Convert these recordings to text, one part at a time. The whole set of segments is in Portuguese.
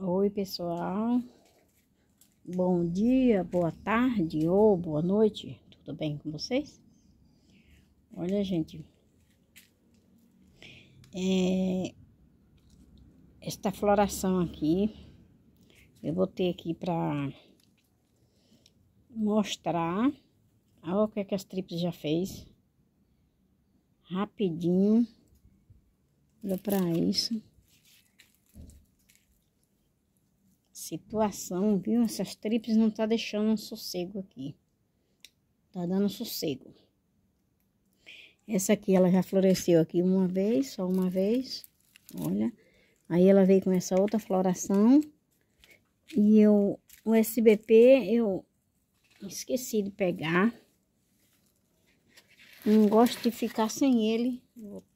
Oi, pessoal. Bom dia, boa tarde ou boa noite. Tudo bem com vocês? Olha, gente. É, esta floração aqui, eu botei aqui para mostrar. Olha o que, é que as tripas já fez. Rapidinho. Olha para isso. Situação, viu? Essas trips não tá deixando um sossego aqui. Tá dando sossego. Essa aqui, ela já floresceu aqui uma vez, só uma vez. Olha. Aí ela veio com essa outra floração. E eu, o SBP, eu esqueci de pegar. Não gosto de ficar sem ele.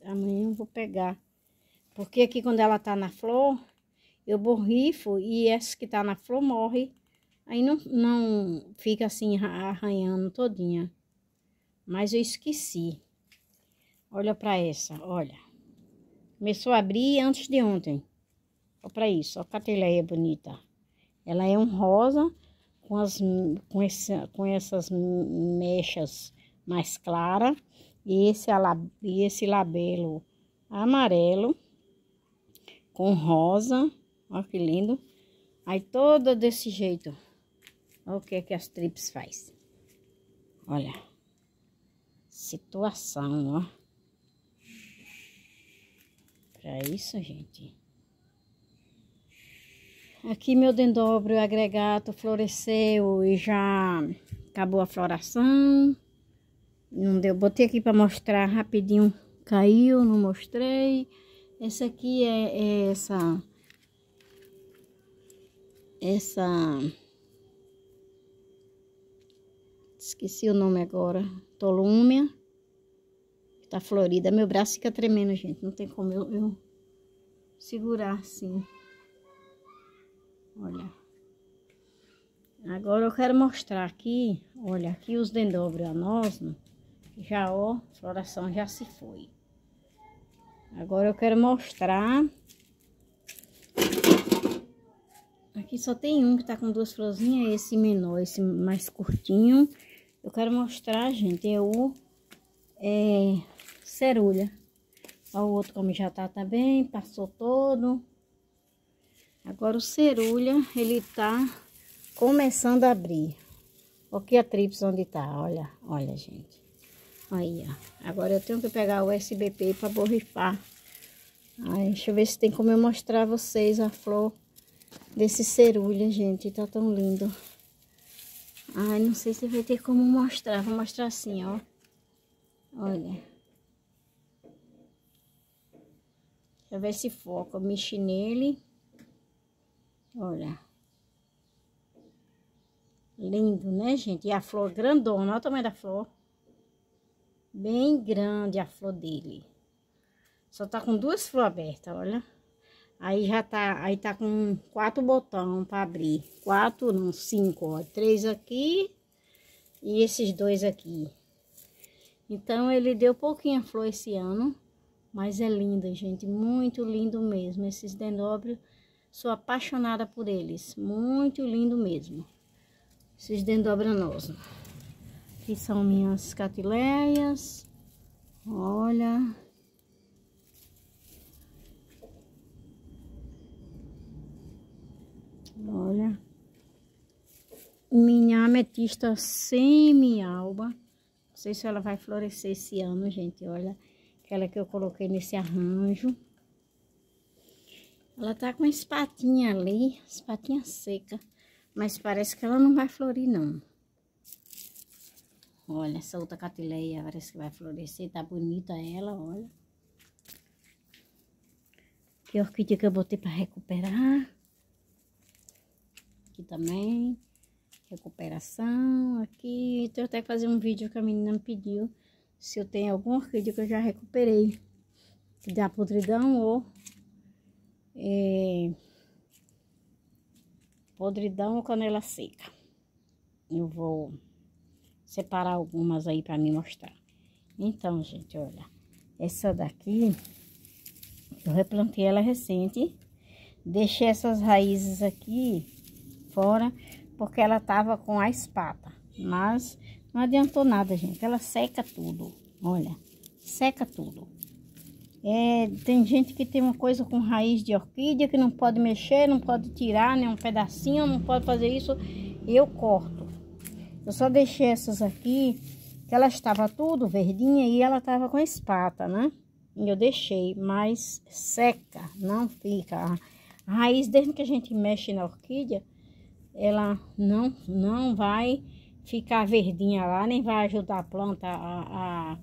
Amanhã eu vou pegar. Porque aqui quando ela tá na flor, eu borrifo e essa que tá na flor morre. Aí não, não fica assim arranhando todinha. Mas eu esqueci. Olha para essa, olha. Começou a abrir antes de ontem. Olha para isso, olha a cateleia bonita. Ela é um rosa com, as, com, esse, com essas mechas mais claras. E esse, e esse labelo amarelo com rosa Olha que lindo. Aí toda desse jeito. Olha o que que as trips faz. Olha. Situação, ó. Pra isso, gente. Aqui meu dendróbio agregato floresceu e já acabou a floração. Não deu, botei aqui para mostrar rapidinho. Caiu, não mostrei. Essa aqui é, é essa essa esqueci o nome agora, tolúmia, tá florida. Meu braço fica tremendo, gente, não tem como eu, eu segurar assim. Olha. Agora eu quero mostrar aqui, olha, aqui os dendróbios anósmo, já ó, floração já se foi. Agora eu quero mostrar Aqui só tem um que tá com duas florzinhas, esse menor, esse mais curtinho. Eu quero mostrar, gente, é o é, cerulha. Olha o outro como já tá também, passou todo. Agora o cerulha, ele tá começando a abrir. Aqui a trips onde tá, olha, olha, gente. Aí, ó. Agora eu tenho que pegar o SBP para borrifar. Aí, deixa eu ver se tem como eu mostrar a vocês a flor desse cerulha, gente. Tá tão lindo. Ai, não sei se vai ter como mostrar. Vou mostrar assim, ó. Olha. Deixa eu ver se foca. Eu mexi nele. Olha. Lindo, né, gente? E a flor grandona. Olha o tamanho da flor. Bem grande a flor dele. Só tá com duas flores abertas, olha. Aí já tá, aí tá com quatro botões para abrir. Quatro, não, cinco, ó. Três aqui e esses dois aqui. Então, ele deu pouquinha flor esse ano, mas é linda, gente. Muito lindo mesmo. Esses dendróbios, sou apaixonada por eles. Muito lindo mesmo. Esses dendrobranosos. Aqui são minhas catileias. Olha, Olha. Minha ametista semi-alba. Não sei se ela vai florescer esse ano, gente. Olha. Aquela que eu coloquei nesse arranjo. Ela tá com uma espatinha ali. Espatinha seca. Mas parece que ela não vai florir, não. Olha, essa outra catileia parece que vai florescer. Tá bonita ela, olha. Que orquídea que eu botei para recuperar aqui também. Recuperação aqui. Então, eu até fazer um vídeo que a menina me pediu. Se eu tenho algum orquídea que eu já recuperei. Dá podridão ou... É, podridão ou canela seca. Eu vou separar algumas aí para me mostrar. Então, gente, olha. Essa daqui, eu replantei ela recente. deixei essas raízes aqui fora, porque ela tava com a espata. Mas não adiantou nada, gente. Ela seca tudo. Olha, seca tudo. É, tem gente que tem uma coisa com raiz de orquídea que não pode mexer, não pode tirar nem um pedacinho, não pode fazer isso. Eu corto. Eu só deixei essas aqui, que ela estava tudo verdinha e ela estava com espata, né? E eu deixei, mas seca, não fica. A raiz, desde que a gente mexe na orquídea, ela não, não vai ficar verdinha lá, nem vai ajudar a planta a, a,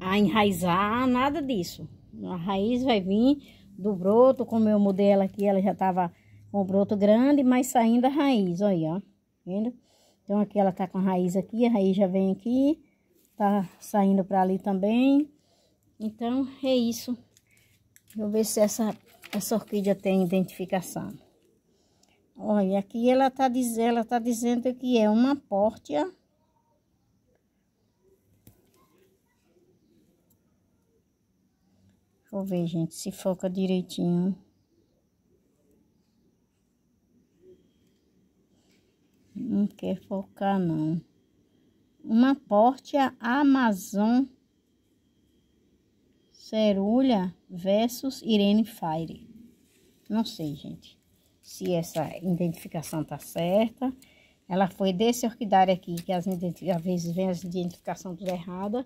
a enraizar, nada disso. A raiz vai vir do broto, como eu mudei ela aqui, ela já estava com o broto grande, mas saindo a raiz, olha, ó, vendo? Então aqui ela tá com a raiz aqui, a raiz já vem aqui, tá saindo para ali também. Então é isso. Vou ver se essa, essa orquídea tem identificação. Olha, aqui ela tá, diz, ela tá dizendo que é uma pórtia. Eu ver, gente, se foca direitinho. Não quer focar, não. Uma pórtia Amazon Cerulha versus Irene Fire. Não sei, gente se essa identificação tá certa. Ela foi desse orquidário aqui, que às vezes vem as identificação tudo errada.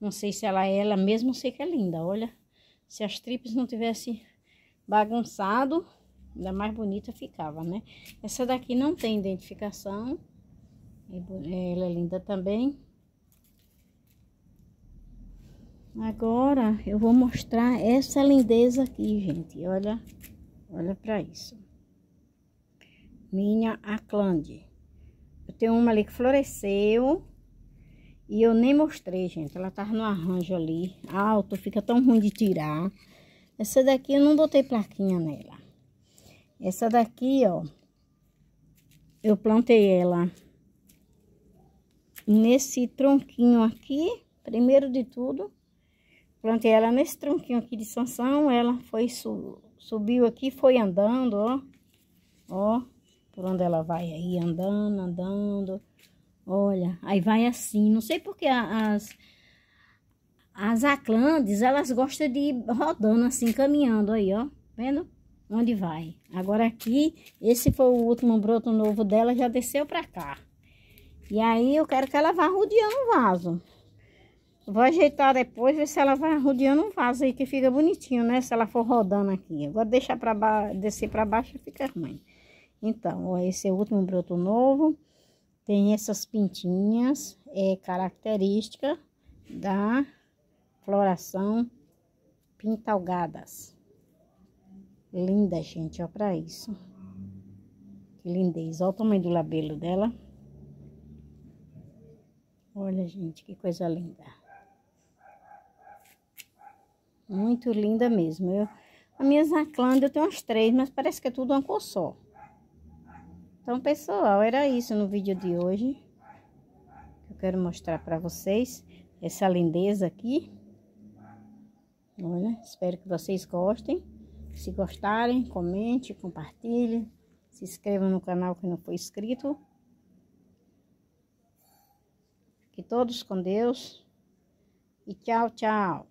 Não sei se ela é ela mesmo, sei que é linda, olha. Se as tripes não tivesse bagunçado, ainda mais bonita ficava, né? Essa daqui não tem identificação. Ela é linda também. Agora, eu vou mostrar essa lindeza aqui, gente. Olha, olha pra isso minha Aclande. Eu tenho uma ali que floresceu e eu nem mostrei, gente. Ela tava no arranjo ali, alto, fica tão ruim de tirar. Essa daqui eu não botei plaquinha nela. Essa daqui, ó, eu plantei ela nesse tronquinho aqui, primeiro de tudo. Plantei ela nesse tronquinho aqui de sanção, ela foi, subiu aqui, foi andando, ó. Ó, por onde ela vai aí, andando, andando. Olha, aí vai assim. Não sei porque as, as aclandes, elas gostam de ir rodando assim, caminhando aí, ó. Vendo? Onde vai. Agora aqui, esse foi o último broto novo dela, já desceu pra cá. E aí eu quero que ela vá rodeando o vaso. Vou ajeitar depois, ver se ela vai rodeando um vaso aí, que fica bonitinho, né? Se ela for rodando aqui. Agora deixar pra descer pra baixo, fica ruim. Então, ó, esse é o último broto novo. Tem essas pintinhas, é característica da floração pintalgadas. Linda, gente, ó, pra isso. Que lindez. Olha o tamanho do labelo dela. Olha, gente, que coisa linda. Muito linda mesmo. Eu, a minha Zaclândia eu tenho umas três, mas parece que é tudo uma cor só. Então, pessoal, era isso no vídeo de hoje. Eu quero mostrar para vocês essa lindeza aqui. Olha, espero que vocês gostem. Se gostarem, comente, compartilhe. Se inscreva no canal que não foi inscrito. Que todos com Deus. E tchau, tchau.